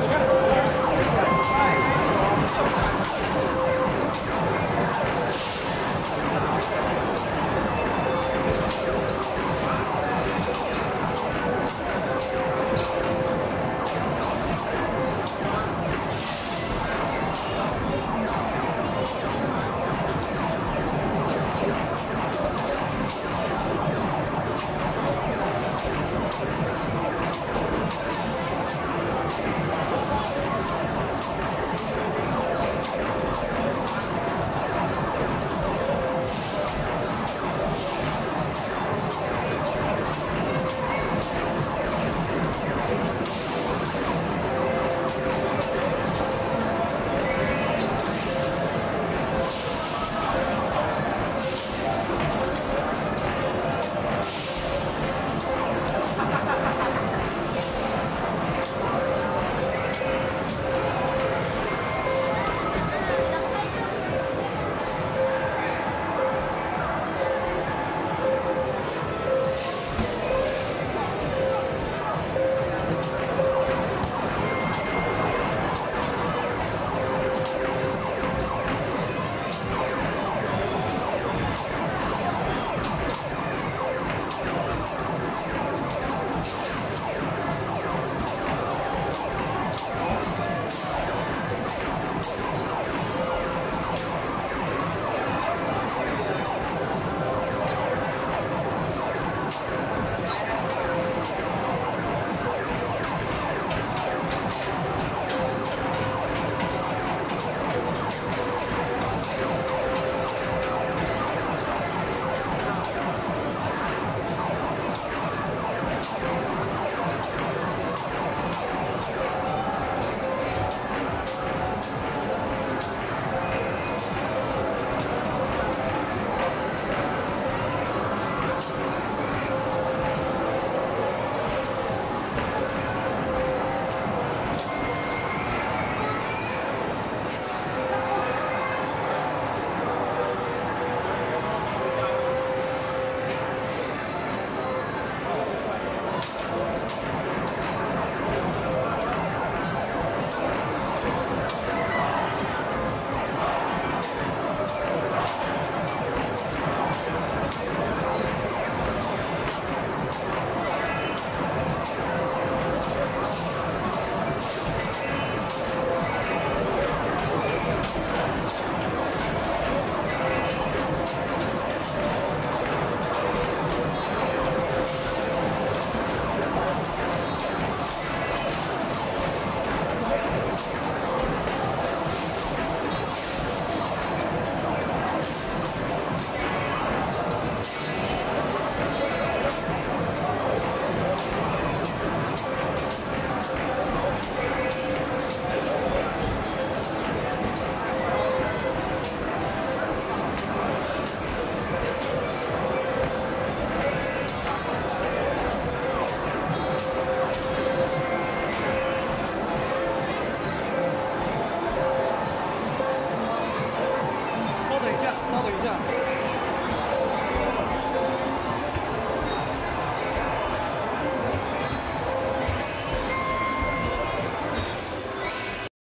guys, you go.